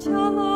chciała